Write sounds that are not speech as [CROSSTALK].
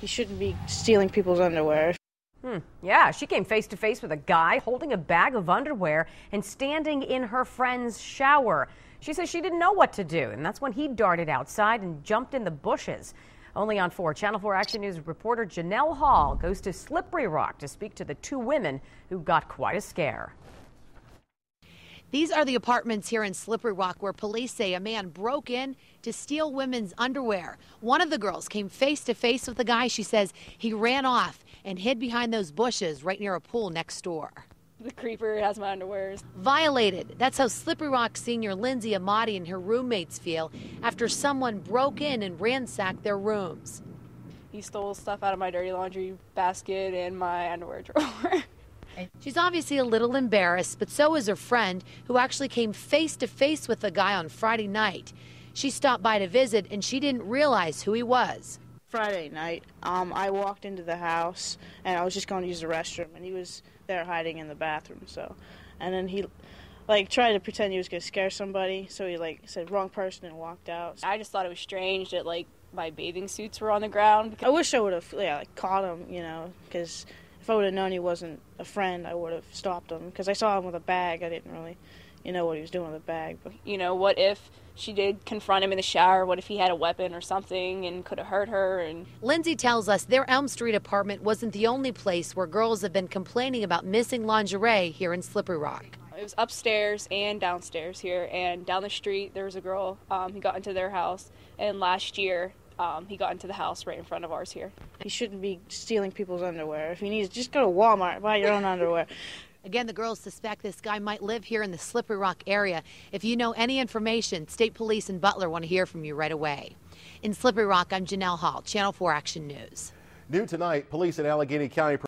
He shouldn't be stealing people's underwear. Hmm. Yeah, she came face to face with a guy holding a bag of underwear and standing in her friend's shower. She says she didn't know what to do, and that's when he darted outside and jumped in the bushes. Only on 4, Channel 4 Action News reporter Janelle Hall goes to Slippery Rock to speak to the two women who got quite a scare. These are the apartments here in Slippery Rock where police say a man broke in to steal women's underwear. One of the girls came face to face with the guy. She says he ran off and hid behind those bushes right near a pool next door. The creeper has my underwears. Violated. That's how Slippery Rock senior Lindsay Amati and her roommates feel after someone broke in and ransacked their rooms. He stole stuff out of my dirty laundry basket and my underwear drawer. [LAUGHS] She's obviously a little embarrassed, but so is her friend, who actually came face to face with the guy on Friday night. She stopped by to visit, and she didn't realize who he was. Friday night, um, I walked into the house and I was just going to use the restroom, and he was there hiding in the bathroom. So, and then he like tried to pretend he was gonna scare somebody, so he like said wrong person and walked out. I just thought it was strange that like my bathing suits were on the ground. I wish I would have yeah like caught him, you know, because if I would have known he wasn't a friend, I would have stopped him. Because I saw him with a bag, I didn't really, you know, what he was doing with the bag. But you know, what if she did confront him in the shower? What if he had a weapon or something and could have hurt her? And Lindsay tells us their Elm Street apartment wasn't the only place where girls have been complaining about missing lingerie here in Slippery Rock. It was upstairs and downstairs here, and down the street there was a girl. Um, he got into their house, and last year um, he got into the house right in front of ours here. He shouldn't be stealing people's underwear. If he needs, just go to Walmart, buy your own underwear. [LAUGHS] Again, the girls suspect this guy might live here in the Slippery Rock area. If you know any information, State Police and Butler want to hear from you right away. In Slippery Rock, I'm Janelle Hall, Channel 4 Action News. New tonight, police in Allegheny County